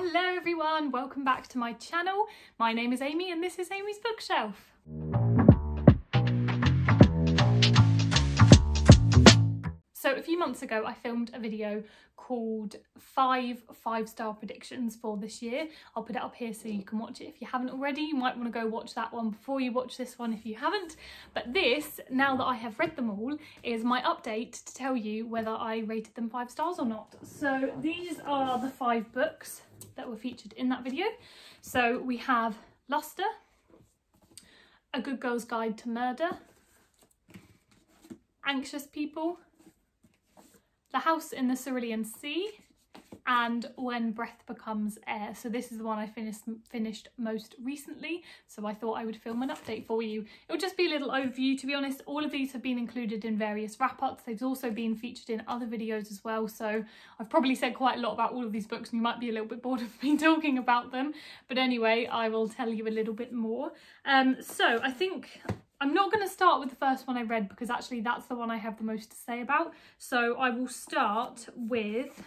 Hello everyone, welcome back to my channel. My name is Amy and this is Amy's Bookshelf. So a few months ago I filmed a video called five five-star predictions for this year. I'll put it up here so you can watch it if you haven't already. You might want to go watch that one before you watch this one if you haven't. But this, now that I have read them all, is my update to tell you whether I rated them five stars or not. So these are the five books that were featured in that video. So we have Luster, A Good Girl's Guide to Murder, Anxious People, the House in the Cerulean Sea and When Breath Becomes Air. So this is the one I finished finished most recently, so I thought I would film an update for you. It will just be a little overview. To be honest, all of these have been included in various wrap-ups. They've also been featured in other videos as well, so I've probably said quite a lot about all of these books and you might be a little bit bored of me talking about them. But anyway, I will tell you a little bit more. Um, so I think I'm not going to start with the first one I read because actually that's the one I have the most to say about. So I will start with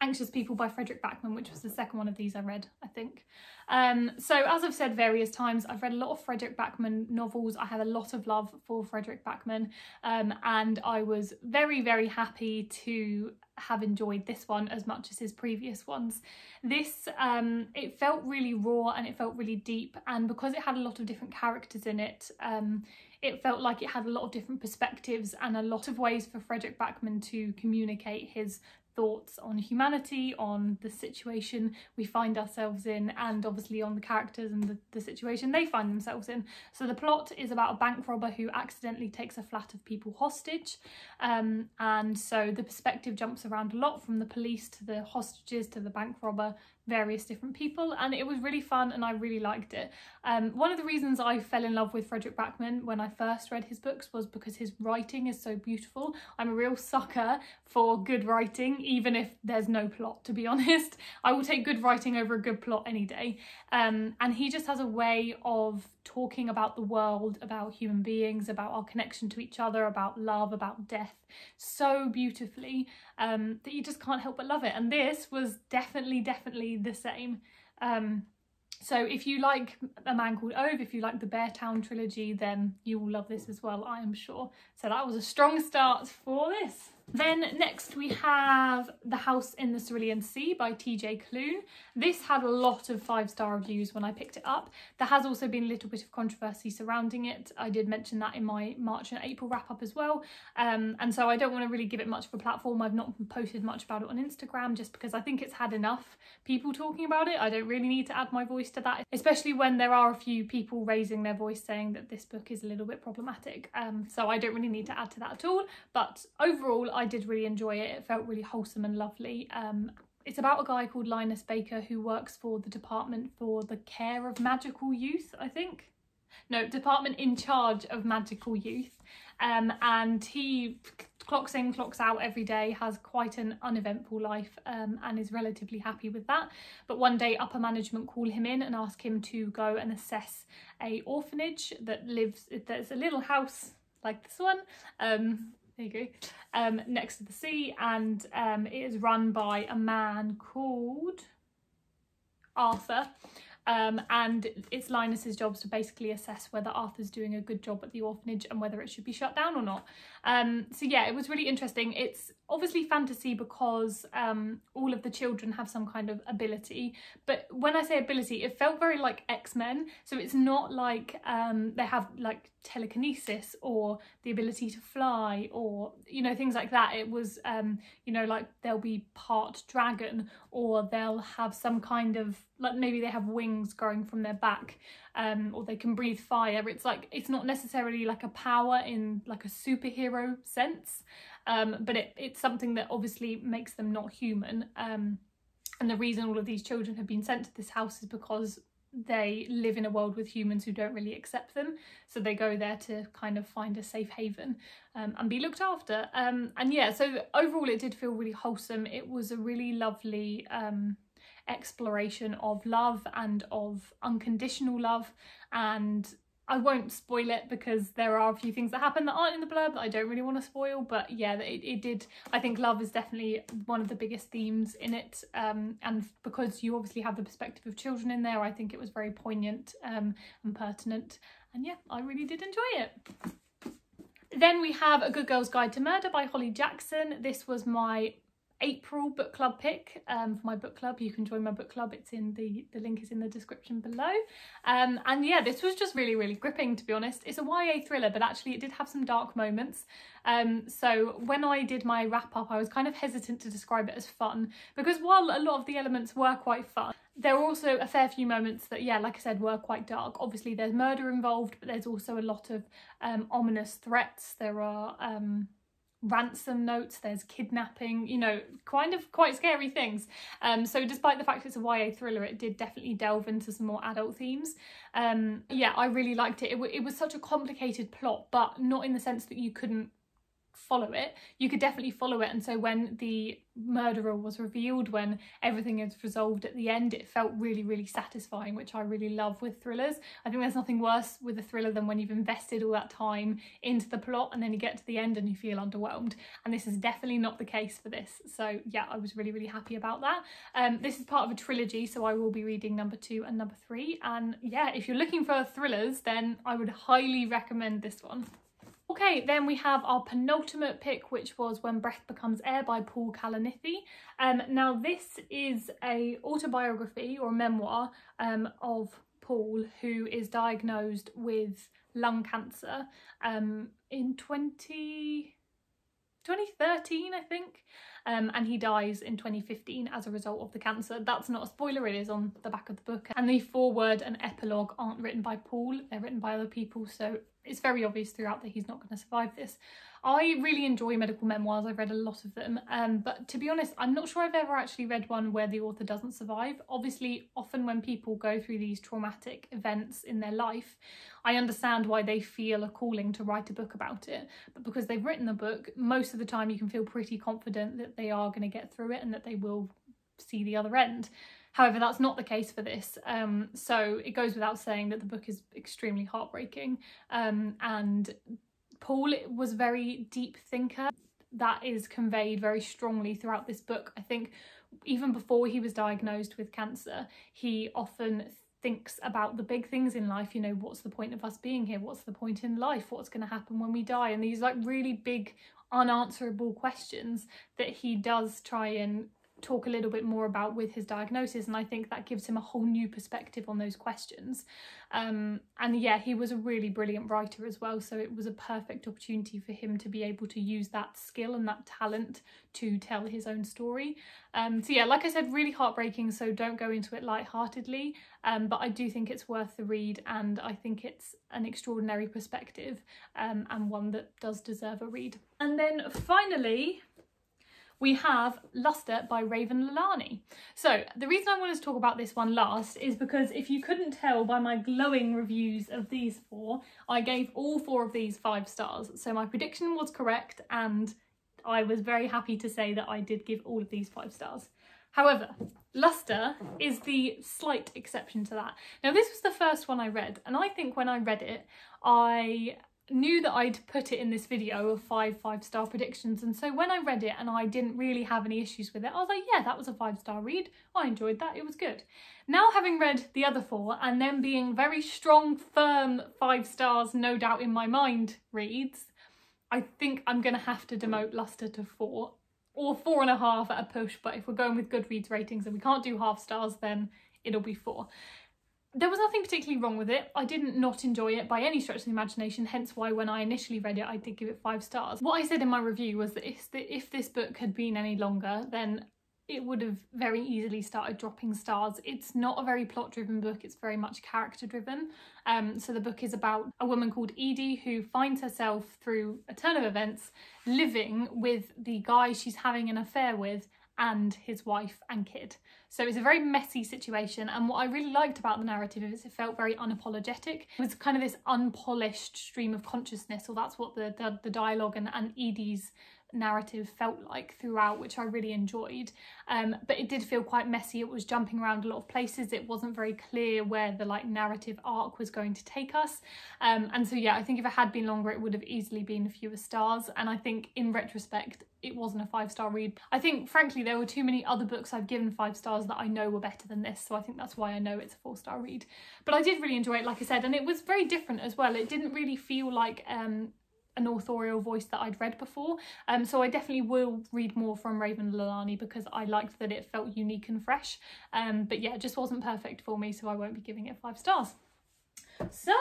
Anxious People by Fredrik Backman, which was the second one of these I read, I think. Um, so as I've said various times, I've read a lot of Fredrik Backman novels. I have a lot of love for Fredrik Backman um, and I was very, very happy to have enjoyed this one as much as his previous ones. This, um, it felt really raw and it felt really deep and because it had a lot of different characters in it, um, it felt like it had a lot of different perspectives and a lot of ways for Fredrik Backman to communicate his thoughts on humanity, on the situation we find ourselves in, and obviously on the characters and the, the, situation they find themselves in. So the plot is about a bank robber who accidentally takes a flat of people hostage. Um, and so the perspective jumps around a lot from the police to the hostages to the bank robber various different people and it was really fun and I really liked it. Um, one of the reasons I fell in love with Fredrik Backman when I first read his books was because his writing is so beautiful. I'm a real sucker for good writing even if there's no plot to be honest. I will take good writing over a good plot any day um, and he just has a way of talking about the world, about human beings, about our connection to each other, about love, about death so beautifully um, that you just can't help but love it. And this was definitely, definitely the same. Um, so if you like A Man Called Ove, if you like the Beartown trilogy, then you will love this as well, I am sure. So that was a strong start for this. Then next we have The House in the Cerulean Sea by TJ Klune. This had a lot of five-star reviews when I picked it up. There has also been a little bit of controversy surrounding it. I did mention that in my March and April wrap-up as well. Um, and so I don't want to really give it much of a platform. I've not posted much about it on Instagram just because I think it's had enough people talking about it. I don't really need to add my voice to that, especially when there are a few people raising their voice saying that this book is a little bit problematic. Um, so I don't really need to add to that at all. But overall, I did really enjoy it. It felt really wholesome and lovely. Um, it's about a guy called Linus Baker who works for the Department for the Care of Magical Youth, I think. No, Department in charge of Magical Youth. Um, and he clocks in, clocks out every day, has quite an uneventful life um, and is relatively happy with that. But one day upper management call him in and ask him to go and assess a orphanage that lives, there's a little house like this one um, there you go, um, next to the sea and um, it is run by a man called Arthur um, and it's Linus's job to basically assess whether Arthur's doing a good job at the orphanage and whether it should be shut down or not. Um, so yeah, it was really interesting. It's obviously fantasy because um, all of the children have some kind of ability. But when I say ability, it felt very like X-Men. So it's not like um, they have like telekinesis or the ability to fly or, you know, things like that. It was, um, you know, like they'll be part dragon or they'll have some kind of, like maybe they have wings growing from their back um, or they can breathe fire. It's like, it's not necessarily like a power in like a superhero sense um, but it, it's something that obviously makes them not human. Um, and the reason all of these children have been sent to this house is because they live in a world with humans who don't really accept them. So they go there to kind of find a safe haven um, and be looked after. Um, and yeah, so overall it did feel really wholesome. It was a really lovely um, exploration of love and of unconditional love and I won't spoil it because there are a few things that happen that aren't in the blurb that I don't really want to spoil. But yeah, it, it did. I think love is definitely one of the biggest themes in it. Um, and because you obviously have the perspective of children in there, I think it was very poignant um, and pertinent. And yeah, I really did enjoy it. Then we have A Good Girl's Guide to Murder by Holly Jackson. This was my April book club pick um, for my book club. You can join my book club. It's in the, the link is in the description below. Um, and yeah, this was just really, really gripping to be honest. It's a YA thriller, but actually it did have some dark moments. Um, so when I did my wrap up, I was kind of hesitant to describe it as fun because while a lot of the elements were quite fun, there were also a fair few moments that, yeah, like I said, were quite dark. Obviously there's murder involved, but there's also a lot of um, ominous threats. There are um, ransom notes, there's kidnapping, you know, kind of quite scary things. Um, so despite the fact it's a YA thriller, it did definitely delve into some more adult themes. Um, yeah, I really liked it. It, it was such a complicated plot, but not in the sense that you couldn't follow it. You could definitely follow it. And so when the murderer was revealed, when everything is resolved at the end, it felt really, really satisfying, which I really love with thrillers. I think there's nothing worse with a thriller than when you've invested all that time into the plot and then you get to the end and you feel underwhelmed. And this is definitely not the case for this. So yeah, I was really, really happy about that. Um, this is part of a trilogy, so I will be reading number two and number three. And yeah, if you're looking for thrillers, then I would highly recommend this one. Okay, then we have our penultimate pick, which was When Breath Becomes Air by Paul Kalanithi. Um, now, this is a autobiography or a memoir um, of Paul, who is diagnosed with lung cancer um, in 20, 2013, I think. Um, and he dies in 2015 as a result of the cancer. That's not a spoiler, it is on the back of the book. And the foreword and epilogue aren't written by Paul, they're written by other people, so it's very obvious throughout that he's not going to survive this. I really enjoy medical memoirs, I've read a lot of them, um, but to be honest, I'm not sure I've ever actually read one where the author doesn't survive. Obviously, often when people go through these traumatic events in their life, I understand why they feel a calling to write a book about it, but because they've written the book, most of the time you can feel pretty confident that they are going to get through it and that they will see the other end. However, that's not the case for this. Um, so it goes without saying that the book is extremely heartbreaking. Um, and Paul was a very deep thinker. That is conveyed very strongly throughout this book. I think even before he was diagnosed with cancer, he often thinks about the big things in life you know what's the point of us being here what's the point in life what's going to happen when we die and these like really big unanswerable questions that he does try and talk a little bit more about with his diagnosis and I think that gives him a whole new perspective on those questions. Um, and yeah, he was a really brilliant writer as well, so it was a perfect opportunity for him to be able to use that skill and that talent to tell his own story. Um, so yeah, like I said, really heartbreaking, so don't go into it lightheartedly, um, but I do think it's worth the read and I think it's an extraordinary perspective um, and one that does deserve a read. And then finally, we have Luster by Raven Leilani. So the reason I wanted to talk about this one last is because if you couldn't tell by my glowing reviews of these four, I gave all four of these five stars. So my prediction was correct and I was very happy to say that I did give all of these five stars. However, Luster is the slight exception to that. Now this was the first one I read and I think when I read it, I knew that I'd put it in this video of five five star predictions and so when I read it and I didn't really have any issues with it I was like yeah that was a five star read. I enjoyed that. It was good. Now having read the other four and then being very strong firm five stars no doubt in my mind reads I think I'm gonna have to demote Luster to four or four and a half at a push but if we're going with Goodreads ratings and we can't do half stars then it'll be four there was nothing particularly wrong with it. I didn't not enjoy it by any stretch of the imagination, hence why when I initially read it, I did give it five stars. What I said in my review was that if, if this book had been any longer, then it would have very easily started dropping stars. It's not a very plot driven book, it's very much character driven. Um, so the book is about a woman called Edie who finds herself through a turn of events living with the guy she's having an affair with and his wife and kid. So it's a very messy situation and what I really liked about the narrative is it felt very unapologetic. It was kind of this unpolished stream of consciousness or that's what the, the, the dialogue and, and Edie's narrative felt like throughout, which I really enjoyed. Um, but it did feel quite messy. It was jumping around a lot of places. It wasn't very clear where the like narrative arc was going to take us. Um, and so yeah, I think if it had been longer, it would have easily been fewer stars. And I think in retrospect, it wasn't a five star read. I think frankly there were too many other books I've given five stars that I know were better than this so I think that's why I know it's a four star read. But I did really enjoy it like I said and it was very different as well. It didn't really feel like um, an authorial voice that I'd read before. Um, so I definitely will read more from Raven Leilani because I liked that it felt unique and fresh. Um, but yeah, it just wasn't perfect for me, so I won't be giving it five stars. So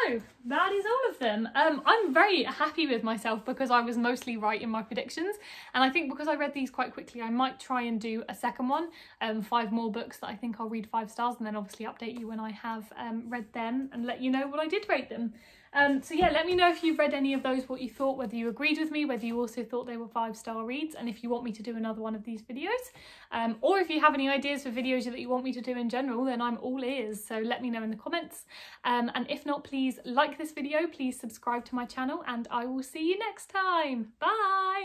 that is all of them. Um, I'm very happy with myself because I was mostly right in my predictions. And I think because I read these quite quickly, I might try and do a second one, um, five more books that I think I'll read five stars and then obviously update you when I have um, read them and let you know what I did rate them. Um, so yeah, let me know if you've read any of those, what you thought, whether you agreed with me, whether you also thought they were five star reads, and if you want me to do another one of these videos. Um, or if you have any ideas for videos that you want me to do in general, then I'm all ears. So let me know in the comments. Um, and if not, please like this video, please subscribe to my channel, and I will see you next time. Bye!